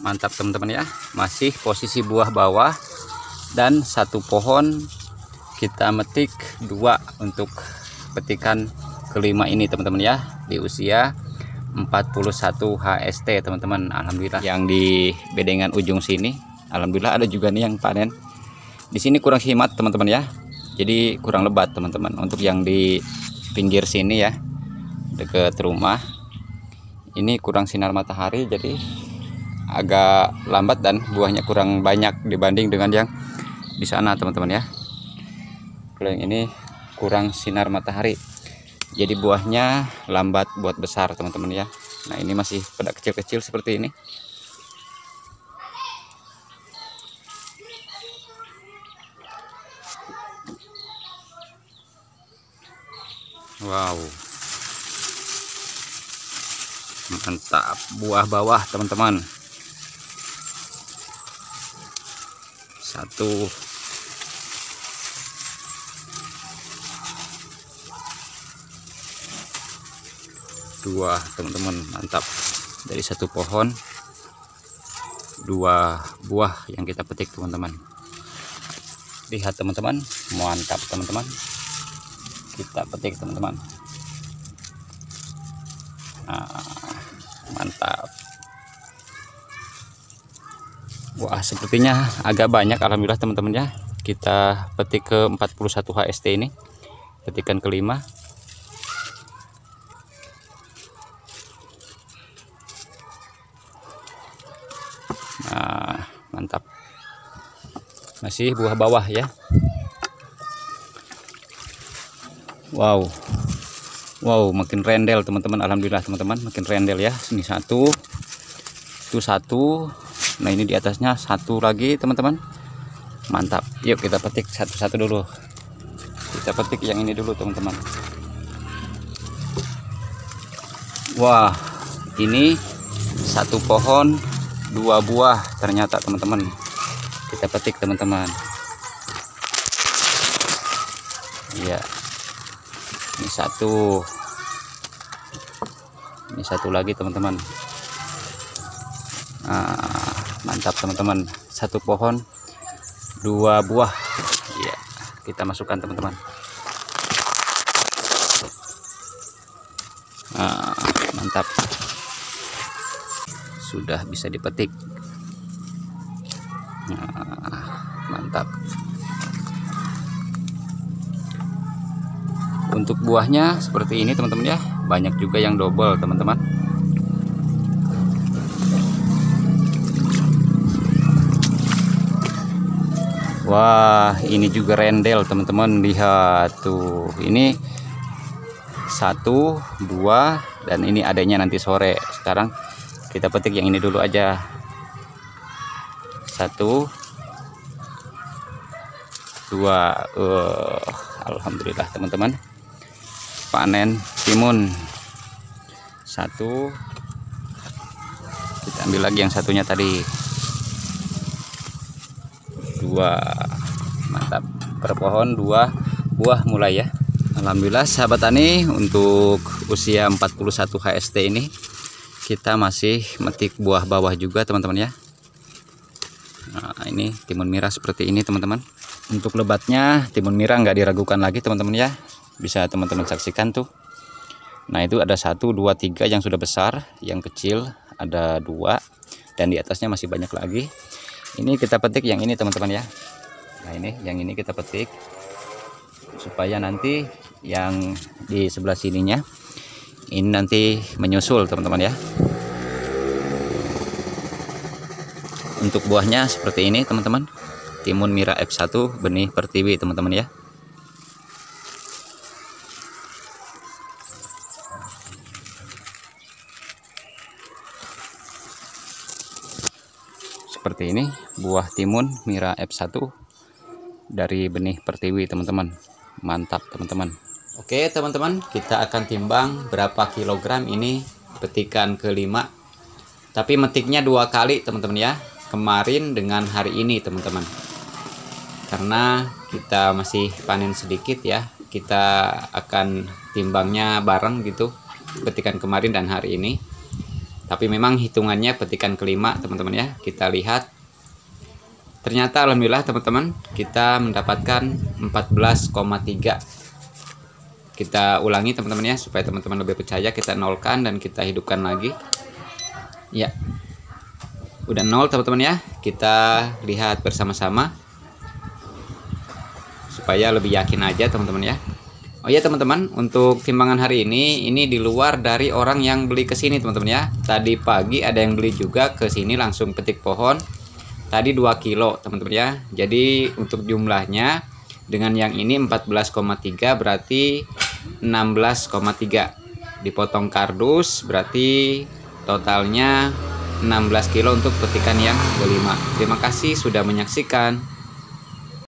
mantap teman-teman ya. Masih posisi buah bawah dan satu pohon. Kita metik dua untuk petikan kelima ini teman-teman ya. Di usia 41 HST teman-teman. Alhamdulillah. Yang di bedengan ujung sini. Alhamdulillah ada juga nih yang panen. Di sini kurang himat teman-teman ya. Jadi kurang lebat teman-teman. Untuk yang di pinggir sini ya. Dekat rumah. Ini kurang sinar matahari jadi agak lambat dan buahnya kurang banyak dibanding dengan yang di sana teman-teman ya. Kalau yang ini kurang sinar matahari jadi buahnya lambat buat besar teman-teman ya. Nah ini masih pada kecil-kecil seperti ini. Wow. Mantap. Buah bawah teman-teman satu. Dua teman-teman mantap. Dari satu pohon dua buah yang kita petik teman-teman. Lihat teman-teman mantap teman-teman. Kita petik teman-teman. Nah, mantap wah sepertinya agak banyak. Alhamdulillah teman-teman ya. Kita petik ke 41 HST ini. Petikan kelima. Nah mantap. Masih buah bawah ya. Wow. Wow makin rendel teman-teman. Alhamdulillah teman-teman makin rendel ya. Ini satu. Itu satu nah ini di atasnya satu lagi teman-teman. Mantap. Yuk kita petik satu-satu dulu. Kita petik yang ini dulu teman-teman. Wah ini satu pohon dua buah ternyata teman-teman. Kita petik teman-teman. Iya. Ini satu. Ini satu lagi teman-teman. Nah, mantap teman-teman. Satu pohon dua buah. Iya kita masukkan teman-teman. Nah, mantap. Sudah bisa dipetik. Nah, mantap. Untuk buahnya seperti ini teman-teman ya. Banyak juga yang double teman-teman Wah ini juga rendel teman-teman. Lihat tuh. Ini satu dua dan ini adanya nanti sore. Sekarang kita petik yang ini dulu aja. Satu dua. Uh, Alhamdulillah teman-teman. Panen timun. Satu. Kita ambil lagi yang satunya tadi dua. Mantap. Per pohon dua buah mulai ya. Alhamdulillah sahabat tani untuk usia 41 HST ini kita masih metik buah bawah juga teman-teman ya. Nah ini timun mirah seperti ini teman-teman. Untuk lebatnya timun mirah nggak diragukan lagi teman-teman ya. Bisa teman-teman saksikan tuh. Nah itu ada satu dua tiga yang sudah besar yang kecil ada dua dan di atasnya masih banyak lagi ini kita petik yang ini teman-teman ya. Nah ini yang ini kita petik supaya nanti yang di sebelah sininya ini nanti menyusul teman-teman ya. Untuk buahnya seperti ini teman-teman. Timun mira F1 benih pertiwi teman-teman ya seperti ini buah timun mira F1 dari benih pertiwi teman-teman. Mantap teman-teman. Oke teman-teman kita akan timbang berapa kilogram ini petikan kelima. Tapi metiknya dua kali teman-teman ya. Kemarin dengan hari ini teman-teman. Karena kita masih panen sedikit ya. Kita akan timbangnya bareng gitu petikan kemarin dan hari ini tapi memang hitungannya petikan kelima teman-teman ya. Kita lihat. Ternyata alhamdulillah teman-teman kita mendapatkan 14,3 kita ulangi teman-teman ya supaya teman-teman lebih percaya. Kita nolkan dan kita hidupkan lagi. Ya. Udah nol teman-teman ya. Kita lihat bersama-sama. Supaya lebih yakin aja teman-teman ya Oh ya teman-teman, untuk timbangan hari ini ini di luar dari orang yang beli ke sini teman-teman ya. Tadi pagi ada yang beli juga ke sini langsung petik pohon. Tadi 2 kilo teman-teman ya. Jadi untuk jumlahnya dengan yang ini 14,3 berarti 16,3. Dipotong kardus berarti totalnya 16 kilo untuk petikan yang kelima. Terima kasih sudah menyaksikan.